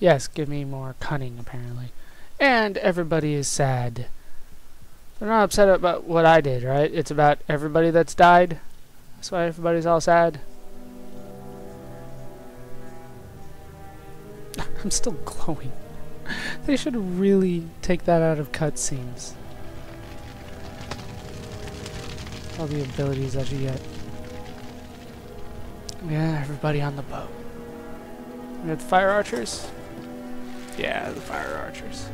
Yes, give me more cunning, apparently. And everybody is sad. They're not upset about what I did, right? It's about everybody that's died. That's why everybody's all sad. I'm still glowing. they should really take that out of cutscenes. All the abilities that you get. Yeah, everybody on the boat. We the fire archers. Yeah, the fire archers.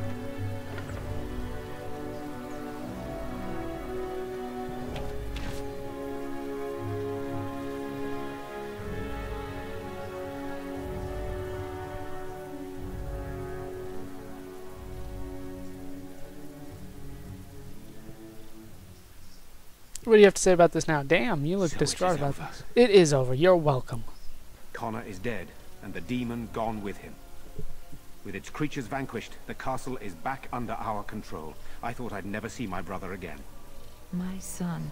What do you have to say about this now? Damn, you look So distraught about this. It is over. You're welcome. Connor is dead, and the demon gone with him. With its creatures vanquished, the castle is back under our control. I thought I'd never see my brother again. My son,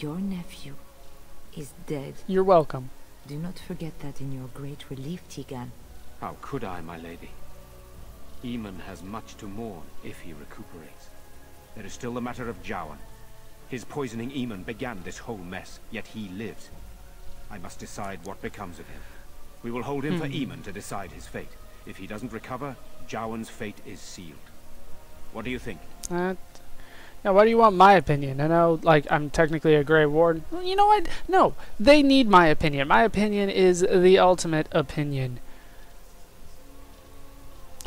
your nephew, is dead. You're welcome. Do not forget that in your great relief, Teagan. How could I, my lady? Eamon has much to mourn if he recuperates. There is still the matter of Jowan. His poisoning Eamon began this whole mess, yet he lives. I must decide what becomes of him. We will hold him for hmm. Eamon to decide his fate. If he doesn't recover, Jowan's fate is sealed. What do you think? Uh, now, why do you want my opinion? I know, like, I'm technically a Grey Warden. Well, you know what? No, they need my opinion. My opinion is the ultimate opinion.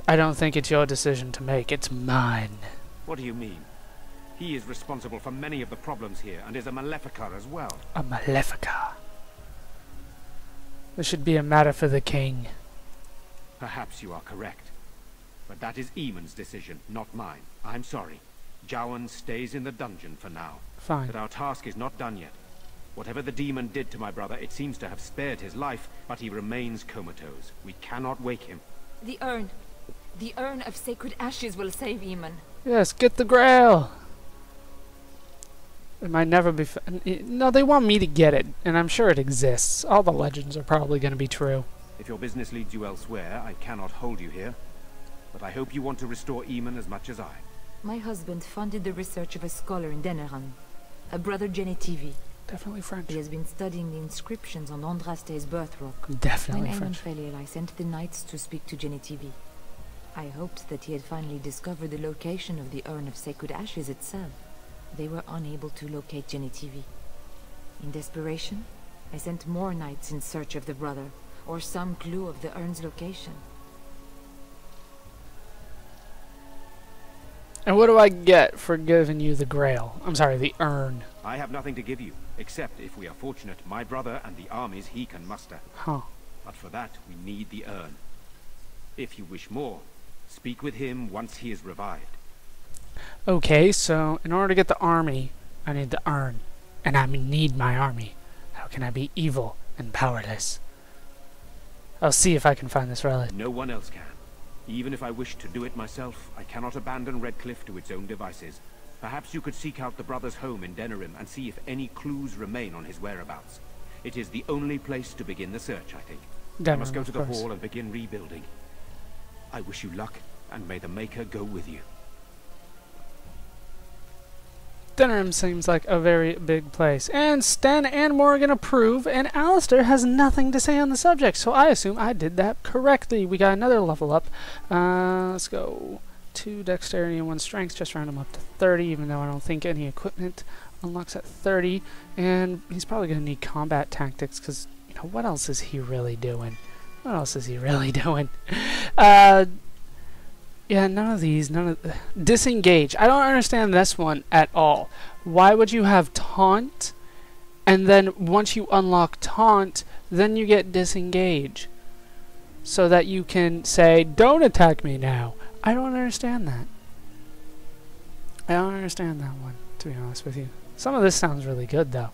I don't think it's your decision to make. It's mine. What do you mean? He is responsible for many of the problems here, and is a Maleficar as well. A Malefica. This should be a matter for the king. Perhaps you are correct. But that is Eamon's decision, not mine. I'm sorry. Jowan stays in the dungeon for now. Fine. But our task is not done yet. Whatever the demon did to my brother, it seems to have spared his life, but he remains comatose. We cannot wake him. The urn. The urn of sacred ashes will save Eamon. Yes, get the Grail. It might never be. F- n- no, they want me to get it, and I'm sure it exists. All the legends are probably going to be true. If your business leads you elsewhere, I cannot hold you here. But I hope you want to restore Eamon as much as I. My husband funded the research of a scholar in Denerim, a brother Genetivi. Definitely French. He has been studying the inscriptions on Andraste's birth rock. Definitely When Eamon French. fell ill, I sent the knights to speak to Genetivi. I hoped that he had finally discovered the location of the urn of sacred ashes itself. They were unable to locate Genetivi. In desperation, I sent more knights in search of the brother, or some clue of the urn's location. And what do I get for giving you the Grail? I'm sorry, the urn. I have nothing to give you, except if we are fortunate, my brother and the armies he can muster. Huh. But for that, we need the urn. If you wish more, speak with him once he is revived. Okay, so in order to get the army, I need the urn. And I need my army. How can I be evil and powerless? I'll see if I can find this relic. No one else can. Even if I wish to do it myself, I cannot abandon Redcliffe to its own devices. Perhaps you could seek out the brother's home in Denerim and see if any clues remain on his whereabouts. It is the only place to begin the search, I think. I must go to the course. hall and begin rebuilding. I wish you luck, and may the Maker go with you. Denerim seems like a very big place. And Sten and Morrigan approve, and Alistair has nothing to say on the subject, so I assume I did that correctly. We got another level up. Uh, let's go. Two dexterity and one strength, just round him up to 30, even though I don't think any equipment unlocks at 30. And he's probably going to need combat tactics, because, you know, what else is he really doing? What else is he really doing? Uh, yeah, none of these, none of disengage. I don't understand this one at all. Why would you have taunt, and then once you unlock taunt, then you get disengage, so that you can say, "Don't attack me now." I don't understand that. I don't understand that one, to be honest with you. Some of this sounds really good though,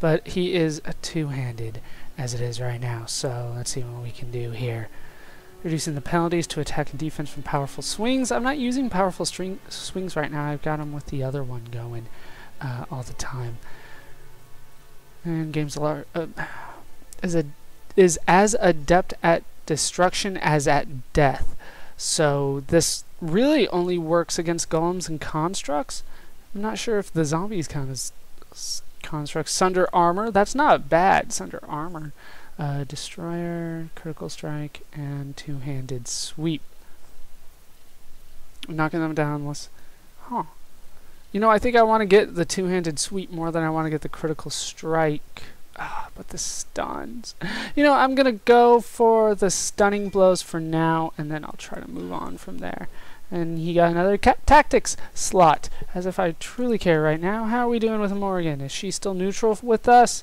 but he is a two-handed as it is right now. So let's see what we can do here. Reducing the penalties to attack and defense from powerful swings. I'm not using powerful string swings right now. I've got them with the other one going uh, all the time. And games a lot uh, is a is as adept at destruction as at death. So this really only works against golems and constructs. I'm not sure if the zombies count as constructs. Sunder armor, that's not bad. Sunder armor. Uh, destroyer, critical strike, and two-handed sweep. Knocking them down was... Huh. You know, I think I want to get the two-handed sweep more than I want to get the critical strike. Ah, but the stuns. You know, I'm going to go for the stunning blows for now, and then I'll try to move on from there. And he got another tactics slot. As if I truly care right now. How are we doing with Morrigan? Is she still neutral with us?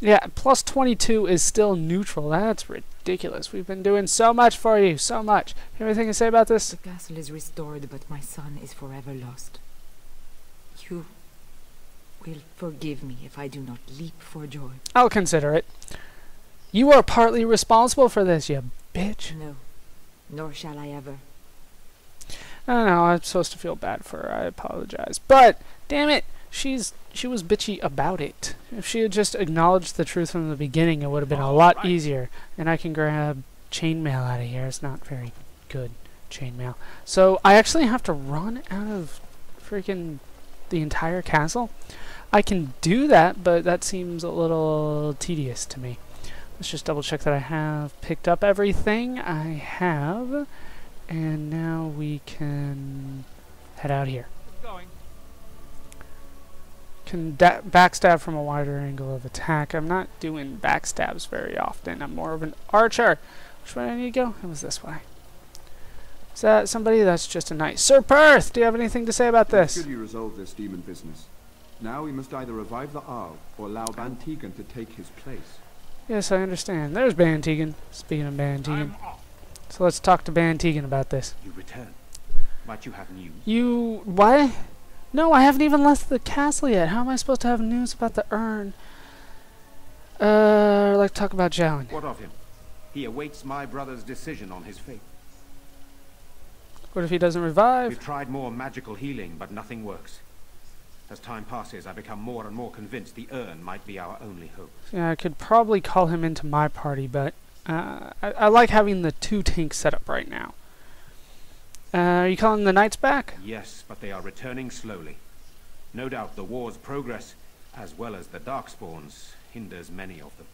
Yeah, plus 22 is still neutral. That's ridiculous. We've been doing so much for you. So much. You have anything to say about this? The castle is restored, but my son is forever lost. You will forgive me if I do not leap for joy. I'll consider it. You are partly responsible for this, you bitch. No, nor shall I ever. I don't know. I'm supposed to feel bad for her. I apologize. But damn it, she's she was bitchy about it. If she had just acknowledged the truth from the beginning, it would have been a oh, lot Alright. easier. And I can grab chainmail out of here. It's not very good chainmail. So I actually have to run out of freaking the entire castle. I can do that, but that seems a little tedious to me. Let's just double check that I have picked up everything. I have. And now we can head out here. Going. Can da- backstab from a wider angle of attack. I'm not doing backstabs very often. I'm more of an archer. Which way do I need to go? It was this way. Is that somebody? That's just a knight. Sir Perth, do you have anything to say about It's this? good you resolved this demon business. Now we must either revive the Arl or allow Bann Teagan to take his place. Yes, I understand. There's Bann Teagan. Speaking of Bann Teagan. I'm. So let's talk to Bann Teagan about this. You return. Might you have news? You what? No, I haven't even left the castle yet. How am I supposed to have news about the urn? Uh, I'd like talk about Jowan. What of him? He awaits my brother's decision on his fate. What if he doesn't revive? We've tried more magical healing, but nothing works. As time passes, I become more and more convinced the urn might be our only hope. Yeah, I could probably call him into my party, but uh, I, I like having the two tanks set up right now. Uh, are you calling the knights back? Yes, but they are returning slowly. No doubt the war's progress, as well as the darkspawns, hinders many of them.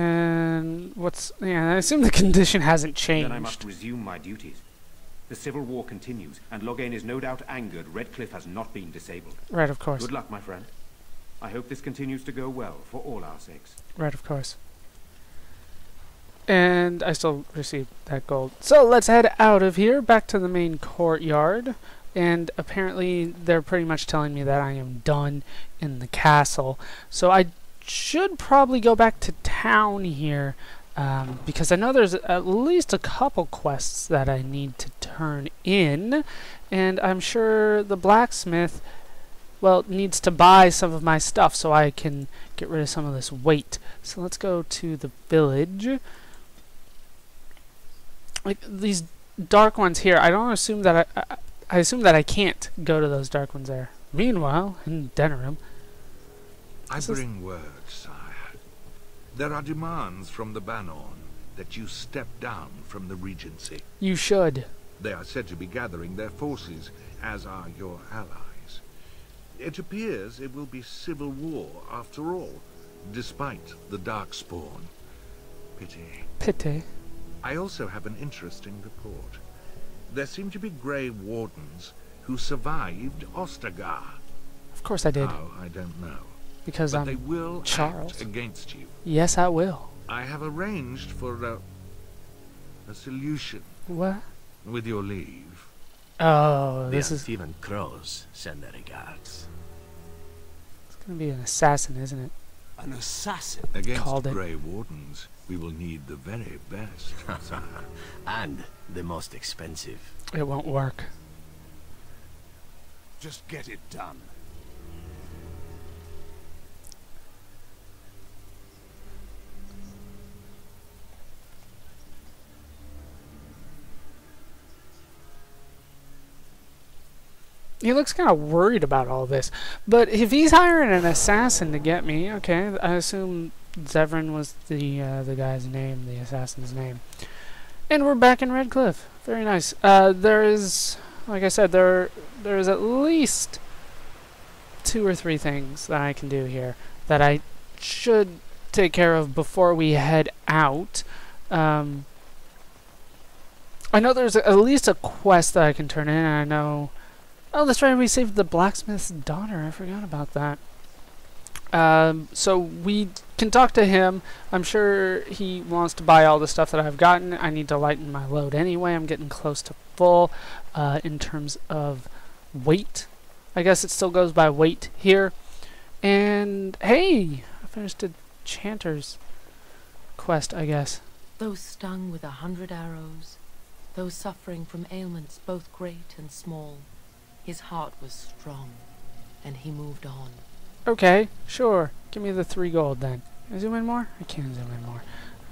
And what's yeah? I assume the condition hasn't changed. Then I must resume my duties. The civil war continues, and Loghain is no doubt angered Redcliffe has not been disabled. Right, of course. Good luck, my friend. I hope this continues to go well, for all our sakes. Right, of course. And I still received that gold. So let's head out of here, back to the main courtyard. And apparently, they're pretty much telling me that I am done in the castle. So I should probably go back to town here. Um, because I know there's at least a couple quests that I need to turn in. And I'm sure the blacksmith, well, needs to buy some of my stuff so I can get rid of some of this weight. So let's go to the village. Like these dark ones here, I don't assume that I, I, I assume that I can't go to those dark ones there. Meanwhile, in Denerim, I bring word, sire. There are demands from the Bannorn that you step down from the Regency. you should. They are said to be gathering their forces, as are your allies. It appears it will be civil war after all, despite the Darkspawn. Pity. Pity. I also have an interesting report. There seem to be Grey Wardens who survived Ostagar. Of course I did, How, I don't know. because But um, they I'm. will Charles. act against you. Yes, I will. I have arranged for a, a solution, What? with your leave. Oh, The this is Antivan Crows send their regards. it's gonna be an assassin, isn't it? An assassin. Against Called it. Grey Wardens, we will need the very best. And the most expensive. It won't work. Just get it done. He looks kind of worried about all this. But if he's hiring an assassin to get me, okay, I assume Zevran was the uh, the guy's name, the assassin's name. And we're back in Redcliffe. Very nice. Uh, there is, like I said, there there is at least two or three things that I can do here that I should take care of before we head out. Um, I know there's at least a quest that I can turn in, and I know... Oh, that's right, we saved the blacksmith's daughter. I forgot about that. Um, so we can talk to him. I'm sure he wants to buy all the stuff that I've gotten. I need to lighten my load anyway. I'm getting close to full uh, in terms of weight. I guess it still goes by weight here. And hey, I finished a Chanter's quest, I guess. Those stung with a hundred arrows, those suffering from ailments both great and small, his heart was strong, and he moved on. Okay, sure. Give me the three gold then. Can I zoom in more? I can zoom in more.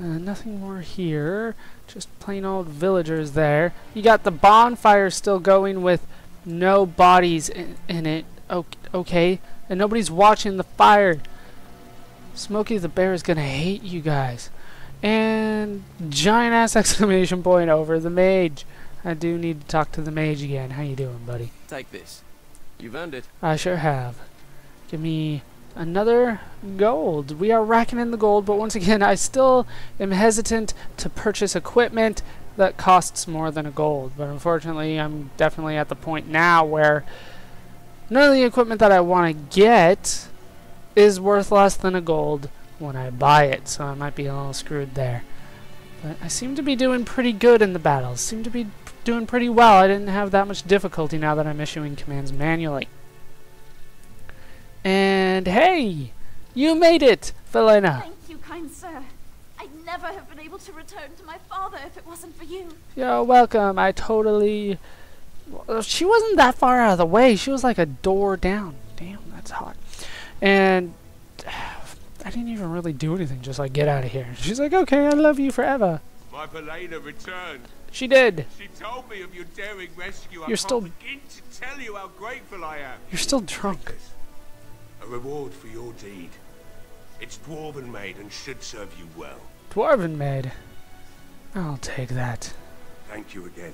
Uh, nothing more here. Just plain old villagers there. You got the bonfire still going with no bodies in, in it. Okay, and nobody's watching the fire. Smokey the Bear is gonna hate you guys. And giant ass exclamation point over the mage. I do need to talk to the mage again. How you doing, buddy? Take this. You've earned it. I sure have. Give me another gold. We are racking in the gold, but once again, I still am hesitant to purchase equipment that costs more than a gold. But unfortunately, I'm definitely at the point now where none of the equipment that I want to get is worth less than a gold when I buy it, so I might be a little screwed there. But I seem to be doing pretty good in the battles. Seem to be doing pretty well. I didn't have that much difficulty now that I'm issuing commands manually. And hey, you made it, Valena. Thank you, kind sir. I'd never have been able to return to my father if it wasn't for you. You're welcome. I totally... She wasn't that far out of the way. She was like a door down. Damn, that's hot. And I didn't even really do anything, just like get out of here. She's like, okay, I love you forever. My Valena returned. She did. She told me of your daring rescue. You're I can't still- begin to tell you how grateful I am. You're still drunk. A reward for your deed. It's dwarven made and should serve you well. Dwarven maid. I'll take that. Thank you again.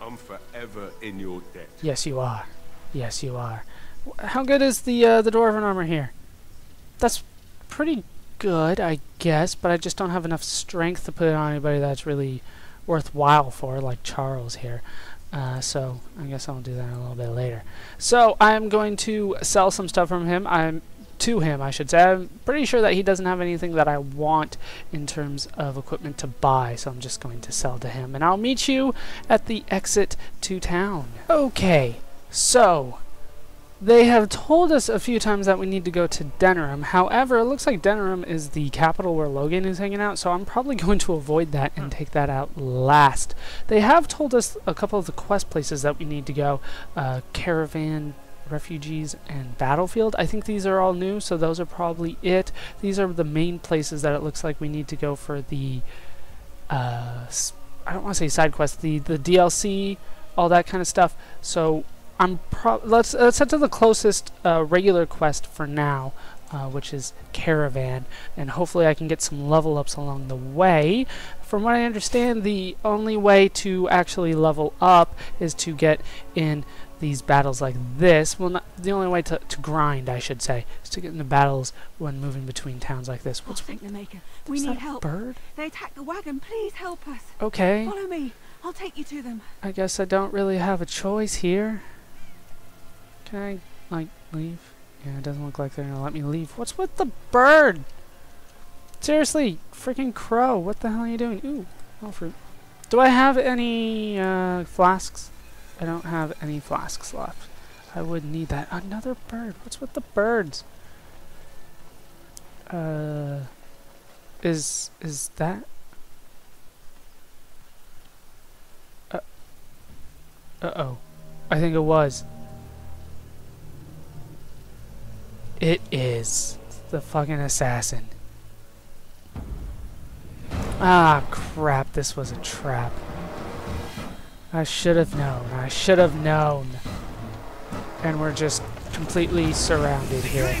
I'm forever in your debt. Yes, you are. Yes, you are. How good is the uh, the dwarven armor here? That's pretty good, I guess, but I just don't have enough strength to put it on anybody that's really worthwhile for, like Charles here. Uh, so I guess I'll do that a little bit later. So I'm going to sell some stuff from him. I'm to him, I should say. I'm pretty sure that he doesn't have anything that I want in terms of equipment to buy, so I'm just going to sell to him. And I'll meet you at the exit to town. Okay, so they have told us a few times that we need to go to Denerim. However, it looks like Denerim is the capital where Loghain is hanging out, so I'm probably going to avoid that and take that out last. They have told us a couple of the quest places that we need to go. Uh, Caravan, Refugees, and Battlefield. I think these are all new, so those are probably it. These are the main places that it looks like we need to go for the... Uh, I don't want to say side quests, the, the DLC, all that kind of stuff. So I'm pro- let's let's head to the closest uh, regular quest for now, uh, which is Caravan, and hopefully I can get some level ups along the way. From what I understand, the only way to actually level up is to get in these battles like this. Well, not the only way to, to grind, I should say, is to get into battles when moving between towns like this. Oh, What's thank the Maker. We need help. bird? They attacked the wagon. Please help us. Okay, Follow me. I'll take you to them. I guess I don't really have a choice here. Can I, like, leave? Yeah, it doesn't look like they're gonna let me leave. What's with the bird? Seriously, freaking crow, what the hell are you doing? Ooh, no fruit. Do I have any, uh, flasks? I don't have any flasks left. I would need that. Another bird. What's with the birds? Uh, is, is that? Uh, uh-oh. I think it was. It is the fucking assassin. Ah, crap. This was a trap. I should have known. I should have known. And we're just completely surrounded here.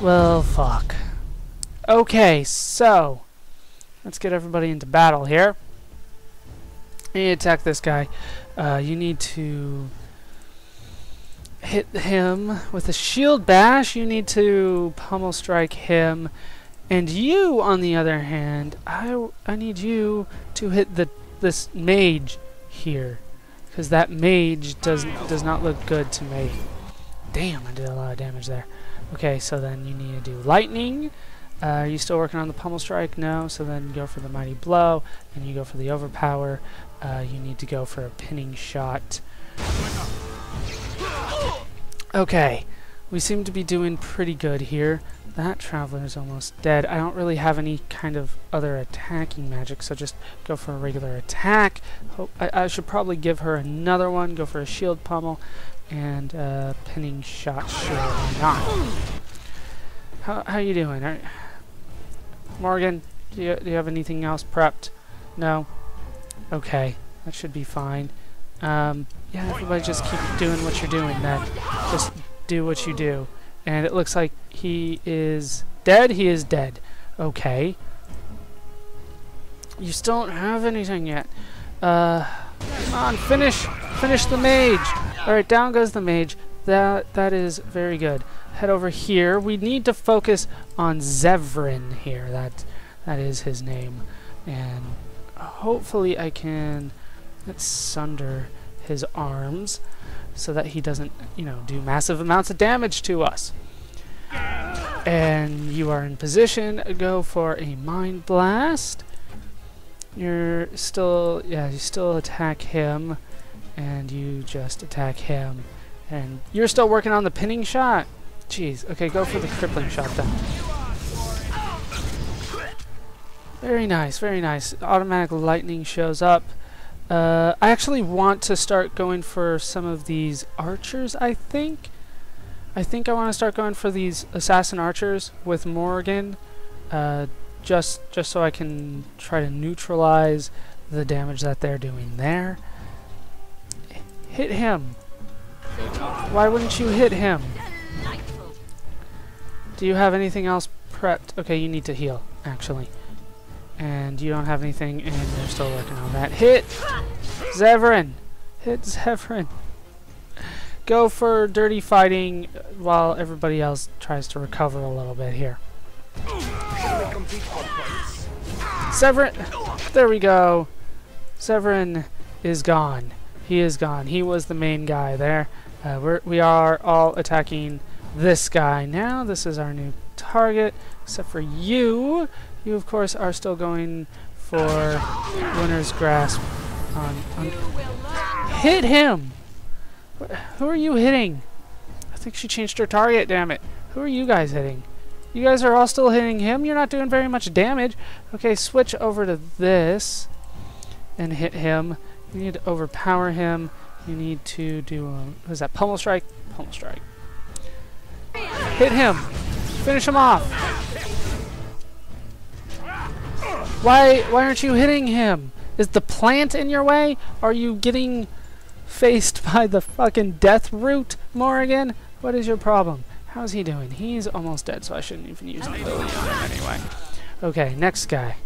Well, fuck. Okay, so let's get everybody into battle here. You attack this guy. Uh, you need to hit him with a shield bash. You need to pummel strike him. And you, on the other hand, I, I need you to hit the this mage here. Because that mage does, does not look good to me. Damn, I did a lot of damage there. Okay, so then you need to do lightning. Uh, are you still working on the pummel strike? No. So then go for the mighty blow, and you go for the overpower. Uh, you need to go for a pinning shot. Okay, we seem to be doing pretty good here. That traveler is almost dead. I don't really have any kind of other attacking magic, so just go for a regular attack. I, I should probably give her another one. Go for a shield pummel and uh, pinning shot. Sure, not? How how you doing? Are, Morrigan, do you do you have anything else prepped? No. Okay, that should be fine. Um, yeah, everybody just keep doing what you're doing then. Just do what you do. And it looks like he is dead. He is dead. Okay. You still don't have anything yet. Uh, come on, finish, finish the mage. All right, down goes the mage. That that is very good. Head over here. We need to focus on Zevran here. That that is his name, and hopefully I can let's sunder his arms so that he doesn't, you know, do massive amounts of damage to us. And you are in position. Go for a mind blast. You're still, yeah, you still attack him, and you just attack him, and you're still working on the pinning shot. Jeez. Okay, go for the crippling shot then. Very nice, very nice. Automatic lightning shows up. Uh, I actually want to start going for some of these archers, I think. I think I want to start going for these assassin archers with Morrigan, uh, just just so I can try to neutralize the damage that they're doing there. Hit him. Why wouldn't you hit him? Do you have anything else prepped? Okay, you need to heal, actually. And you don't have anything, and you're still working on that. Hit! Zevran! Hit Zevran! Go for dirty fighting while everybody else tries to recover a little bit here. Zevran! There we go! Zevran is gone. He is gone. He was the main guy there. Uh, we're, we are all attacking this guy now. This is our new target, except for you. You, of course, are still going for Winter's Grasp on, on Hit him! Who are you hitting? I think she changed her target, damn it. Who are you guys hitting? You guys are all still hitting him? You're not doing very much damage. Okay, switch over to this and hit him. You need to overpower him. You need to do, a, what is that, pummel strike? Pummel strike. Hit him! Finish him off! Why, why aren't you hitting him? Is the plant in your way? Are you getting faced by the fucking death root, Morrigan? What is your problem? How's he doing? He's almost dead, so I shouldn't even use the ability on him anyway. Okay, next guy.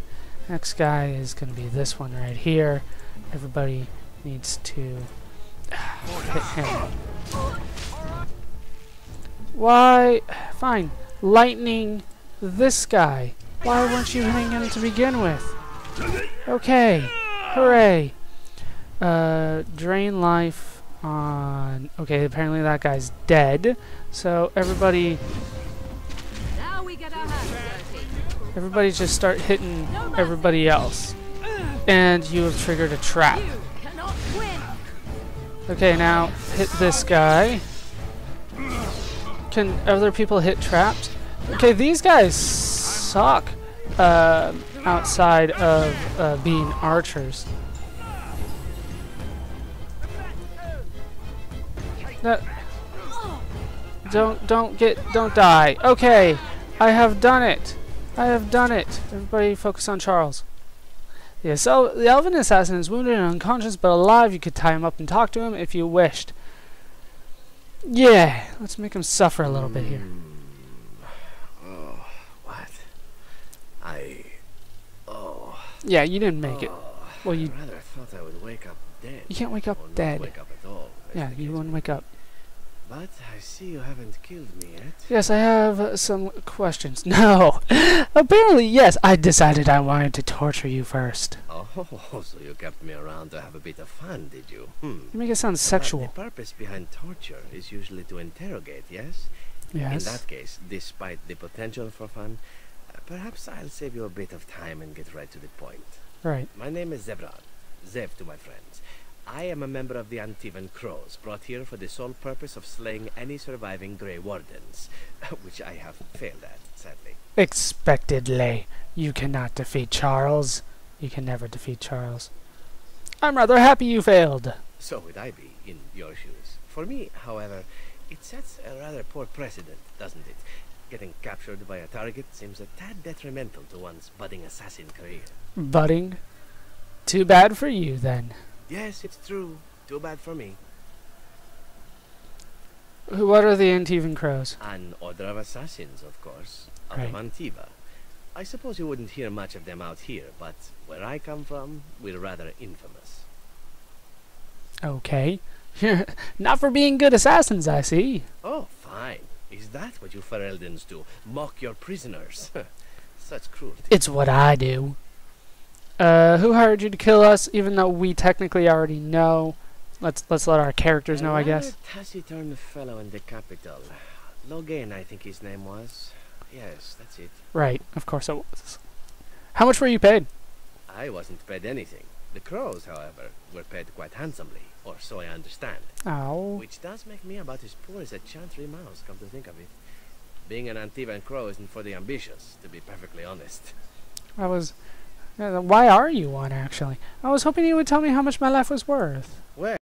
Next guy is going to be this one right here. Everybody needs to hit him. Why? Fine. Lightning this guy. Why weren't you hitting him to begin with? Okay. Hooray. Uh, drain life on... Okay, apparently that guy's dead. So everybody... Everybody just start hitting everybody else. And you have triggered a trap. Okay, now hit this guy. Can other people hit traps? Okay, these guys suck uh, outside of uh, being archers. No, don't don't get don't die. Okay, I have done it. I have done it. Everybody, focus on Charles. Yeah, so the elven assassin is wounded and unconscious, but alive. You could tie him up and talk to him if you wished. Yeah, let's make him suffer a little bit here. Oh, what? Yeah, you didn't make it. Oh, Well, you I rather thought I would wake up dead. you can't wake up dead. wake up at all. Yeah, you wouldn't wake up. But I see you haven't killed me yet. Yes, I have uh, some questions. No, apparently yes. I decided I wanted to torture you first. Oh, so you kept me around to have a bit of fun, did you? Hmm. You make it sound But sexual. the purpose behind torture is usually to interrogate, yes? Yes. In that case, despite the potential for fun, perhaps I'll save you a bit of time and get right to the point. Right. My name is Zevran. Zev to my friends. I am a member of the Antivan Crows, brought here for the sole purpose of slaying any surviving Grey Wardens, which I have failed at, sadly. Expectedly, you cannot defeat Charles. You can never defeat Charles. I'm rather happy you failed. So would I be in your shoes. For me, however, it sets a rather poor precedent, doesn't it? Getting captured by a target seems a tad detrimental to one's budding assassin career. Budding. Too bad for you then. Yes, it's true. Too bad for me. Who- What are the Antivan Crows? An order of assassins, of course, out Right. of Antiva. I suppose you wouldn't hear much of them out here, but where I come from, we're rather infamous. Okay. Not for being good assassins, I see. Is that what you Fereldans do? Mock your prisoners? Such cruelty. It's what I do. Uh, who hired you to kill us? Even though we technically already know. Let's let's let our characters know, I guess. A taciturn fellow in the capital. Loghain, I think his name was. Yes, that's it. Right. Of course it was. How much were you paid? I wasn't paid anything. The crows, however, were paid quite handsomely, or so I understand. Oh. Which does make me about as poor as a Chantry mouse, come to think of it. Being an Antivan crow isn't for the ambitious, to be perfectly honest. I was. Uh, why are you one, actually? I was hoping you would tell me how much my life was worth. Well,